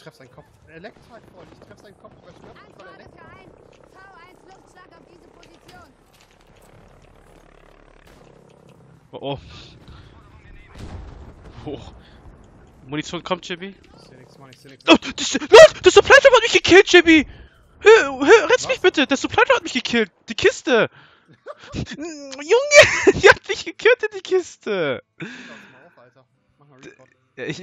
treff seinen Kopf. Elektra halt voll. Ich treff seinen Kopf, aber ich treff nicht, weil ein V1 Luftschlag auf diese Position. Oh, oh. Oh. Munition kommt, Jimmy. Ich seh nix, Mann, ich seh nix. Oh, das, der Supply hat mich gekillt, Jimmy! Hör, hör, Was? mich bitte! Der Supply hat mich gekillt! Die Kiste! Junge! Die hat mich gekillt in die Kiste! Mal auf, Alter. Mach mal ich,